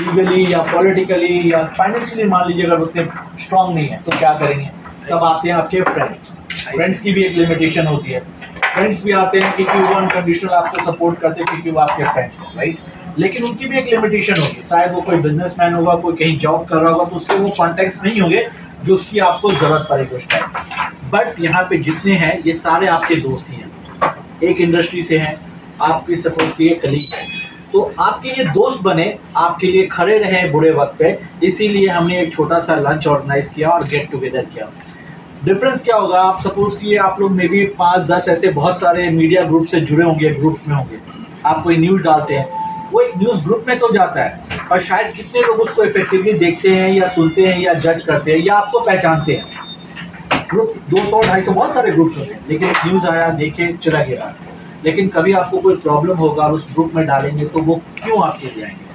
Legally या politically या financially मान लीजिए अगर उतने स्ट्रांग नहीं है तो क्या करेंगे? तब आते हैं आपके फ्रेंड्स फ्रेंड्स की भी एक लिमिटेशन होती है. फ्रेंड्स भी आते हैं क्योंकि वो अनकंडीशनल आपको सपोर्ट करते हैं क्योंकि वो आपके फ्रेंड्स हैं राइट लेकिन उनकी भी एक लिमिटेशन होगी. शायद वो कोई बिजनेसमैन होगा, कोई कहीं जॉब कर रहा होगा तो उसके वो कॉन्टेक्ट नहीं होंगे जो उसकी आपको ज़रूरत पड़ेगी उस टाइम बट यहाँ पे जितने हैं, ये सारे आपके दोस्त ही हैं. एक इंडस्ट्री से हैं. आपकी सपोज़ की कलीग है. तो आपके ये दोस्त बने, आपके लिए खड़े रहे बुरे वक्त पे, इसीलिए हमने एक छोटा सा लंच ऑर्गेनाइज किया और गेट टुगेदर किया। डिफरेंस क्या होगा? आप सपोज़ कि आप लोग मे बी पाँच, दस ऐसे बहुत सारे मीडिया ग्रुप से जुड़े होंगे ग्रुप में होंगे। आप कोई न्यूज़ डालते हैं, वो एक न्यूज़ ग्रुप में तो जाता है और शायद कितने लोग उसको इफेक्टिवली देखते हैं या सुनते हैं या जज करते हैं या आपको पहचानते हैं। ग्रुप दो सौ, ढाई सौ बहुत सारे ग्रुप्स होते हैं, लेकिन न्यूज़ आया, देखे, चला गया। लेकिन कभी आपको कोई प्रॉब्लम होगा और उस ग्रुप में डालेंगे तो वो क्यों आपके लिए आएँगे?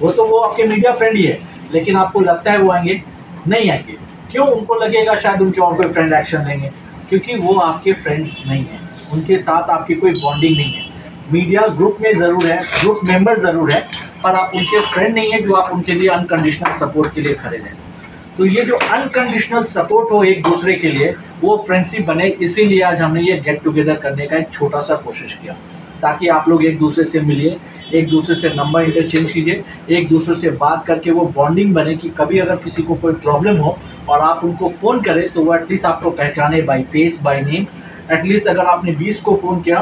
वो तो वो आपके मीडिया फ्रेंड ही है, लेकिन आपको लगता है वो आएँगे? नहीं आएँगे। क्यों उनको लगेगा शायद उनके और कोई फ्रेंड एक्शन लेंगे? क्योंकि वो आपके फ्रेंड्स नहीं हैं। उनके साथ आपकी कोई बॉन्डिंग नहीं है। मीडिया ग्रुप में ज़रूर है ग्रुप मेंबर ज़रूर है, पर आप उनके फ्रेंड नहीं है जो आप उनके लिए अनकंडीशनल सपोर्ट के लिए खड़े रहें तो ये जो अनकंडीशनल सपोर्ट हो एक दूसरे के लिए, वो फ्रेंडशिप बने, इसीलिए आज हमने ये गेट टुगेदर करने का एक छोटा सा कोशिश किया। ताकि आप लोग एक दूसरे से मिलिए, एक दूसरे से नंबर इंटरचेंज कीजिए, एक दूसरे से बात करके वो बॉन्डिंग बने कि कभी अगर किसी को कोई प्रॉब्लम हो और आप उनको फ़ोन करें तो वो एटलीस्ट आपको पहचाने by face by name at least अगर आपने 20 को फ़ोन किया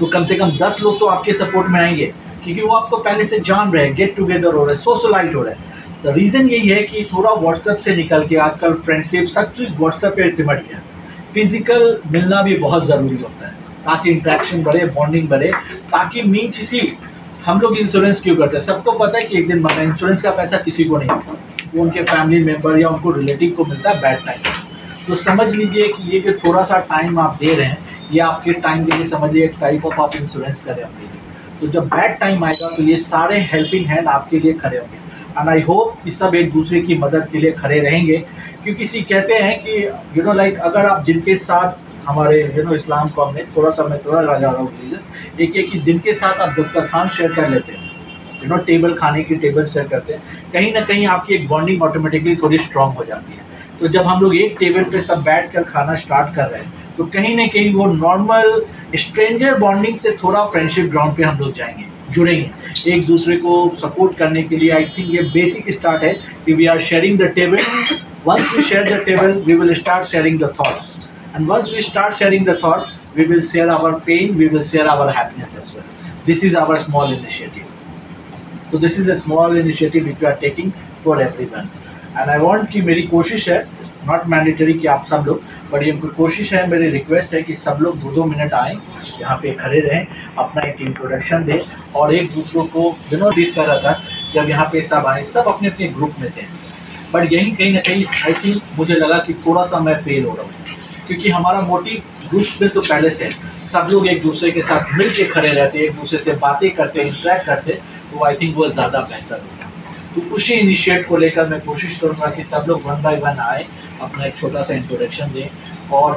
तो कम से कम दस लोग तो आपके सपोर्ट में आएँगे, क्योंकि वो आपको पहले से जान रहे हैं गेट टुगेदर हो रहे है सोशलाइट हो रहे है। तो रीज़न यही है कि थोड़ा व्हाट्सएप से निकल के आजकल फ्रेंडशिप सब चीज़ व्हाट्सएप पे सिमट गया। फ़िज़िकल मिलना भी बहुत ज़रूरी होता है, ताकि इंट्रैक्शन बढ़े बॉन्डिंग बढ़े, ताकि मीन किसी, हम लोग इंश्योरेंस क्यों करते हैं? सबको पता है कि एक दिन मरना इंश्योरेंस का पैसा किसी को नहीं मिलता। वो उनके फैमिली मेंबर या उनको रिलेटिव को मिलता है बैड टाइम तो समझ लीजिए कि ये जो थोड़ा सा टाइम आप दे रहे हैं, ये आपके टाइम के लिए समझिए एक टाइप ऑफ़ आप इंश्योरेंस करें अपने लिए। तो जब बैड टाइम आएगा तो ये सारे हेल्पिंग हैंड आपके लिए खड़े होंगे। एंड आई होप कि सब एक दूसरे की मदद के लिए खड़े रहेंगे, क्योंकि किसी कहते हैं कि यू नो लाइक अगर आप जिनके साथ हमारे यू नो इस्लाम को हमने थोड़ा सा, मैं थोड़ा जा रहा हूँ रिलीजियस एक एक कि जिनके साथ आप दस्तरखान शेयर कर लेते हैं यू नो टेबल खाने की टेबल शेयर करते हैं, कहीं ना कहीं आपकी एक बॉन्डिंग ऑटोमेटिकली थोड़ी स्ट्रांग हो जाती है। तो जब हम लोग एक टेबल पे सब बैठ कर खाना स्टार्ट कर रहे हैं तो कहीं ना कहीं वो नॉर्मल स्ट्रेंजर बॉन्डिंग से थोड़ा फ्रेंडशिप ग्राउंड पे हम लोग जाएँगे। जुड़ेंगे। एक दूसरे को सपोर्ट करने के लिए आई थिंक ये बेसिक स्टार्ट है कि we are sharing the table once we share the table we will start sharing the thoughts and once we start sharing the thought we will share our pain we will share our happiness as well this is our small initiative तो this is a small initiative which we are taking for everyone and I want कि मेरी कोशिश है not mandatory कि आप सब लोग but ये कोशिश है, मेरी रिक्वेस्ट है कि सब लोग दो दो मिनट आएँ, यहाँ पे खड़े रहें, अपना एक इंट्रोडक्शन दें, और एक दूसरों को बिना डिस कर रहा था जब यहाँ पे सब आए, सब अपने अपने ग्रुप में थे। बट यही कहीं ना कहीं आई थिंक मुझे लगा कि थोड़ा सा मैं फेल हो रहा हूँ, क्योंकि हमारा मोटिव ग्रुप में तो पहले से सब लोग एक दूसरे के साथ मिल के खड़े रहते, एक दूसरे से बातें करते इंटरेक्ट करते तो आई थिंक वो ज़्यादा बेहतर होता तो उसी इनिशिएट को लेकर मैं कोशिश करूँगा कि सब लोग वन बाय वन आए, अपना एक छोटा सा इंट्रोडक्शन दें और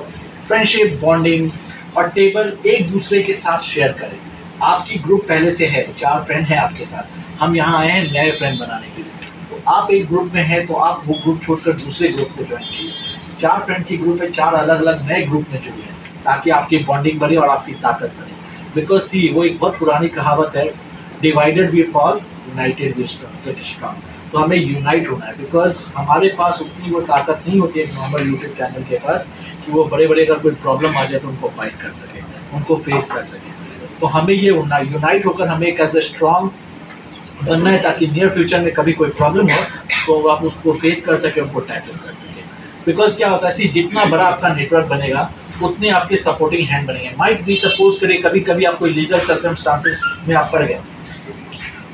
फ्रेंडशिप बॉन्डिंग और टेबल एक दूसरे के साथ शेयर करें। आपकी ग्रुप पहले से है, चार फ्रेंड हैं आपके साथ। हम यहाँ आए हैं नए फ्रेंड बनाने के लिए। तो आप एक ग्रुप में हैं तो आप वो ग्रुप छोड़कर दूसरे ग्रुप को ज्वाइन कीजिए। चार फ्रेंड की ग्रुप है चार अलग अलग नए ग्रुप में जुड़े हैं ताकि आपकी बॉन्डिंग बढ़े और आपकी ताकत बढ़े। बिकॉज़ सी वो एक बहुत पुरानी कहावत है divided we fall united we तो हमें यूनाइट होना है बिकॉज़ हमारे पास उतनी वो ताकत नहीं होती है नॉर्मल यूट्यूब चैनल के पास, कि वो बड़े बड़े अगर कोई प्रॉब्लम आ जाए तो उनको फाइट कर सके, उनको फेस कर सके। तो हमें ये होना यूनाइट होकर हमें एक एज ए स्ट्रॉन्ग बनना है, ताकि नियर फ्यूचर में कभी कोई प्रॉब्लम हो तो आप उसको फेस कर सके, उनको टैकल कर सके। बिकॉज़ क्या होता है सी जितना बड़ा आपका नेटवर्क बनेगा, उतने आपके सपोर्टिंग हैंड बनेंगे। माइट भी सपोज़ करें कभी कभी आप कोई लीगल सर्कमस्टांसेस में आप पड़ गए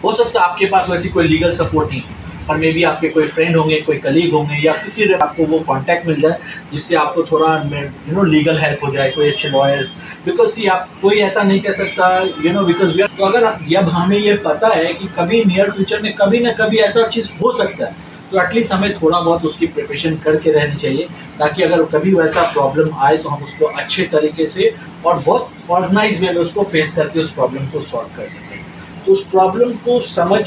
हो सकता है आपके पास वैसी कोई लीगल सपोर्ट नहीं और मे बी आपके कोई फ्रेंड होंगे, कोई कलीग होंगे, या किसी आपको वो कांटेक्ट मिल जाए, जिससे आपको थोड़ा यू नो लीगल हेल्प हो जाए, कोई अच्छे लॉयर्स बिकॉज़ सी आप कोई ऐसा नहीं कह सकता यू नो बिकॉज़ वी तो अगर जब हमें ये पता है कि कभी नियर फ्यूचर में कभी ना कभी ऐसा चीज़ हो सकता है तो एटलीस्ट हमें थोड़ा बहुत उसकी प्रिपरेशन करके रहनी चाहिए, ताकि अगर कभी वैसा प्रॉब्लम आए तो हम उसको अच्छे तरीके से और बहुत ऑर्गेनाइज वे में उसको फेस करके उस प्रॉब्लम को सॉल्व कर सकें। उस प्रॉब्लम को समझ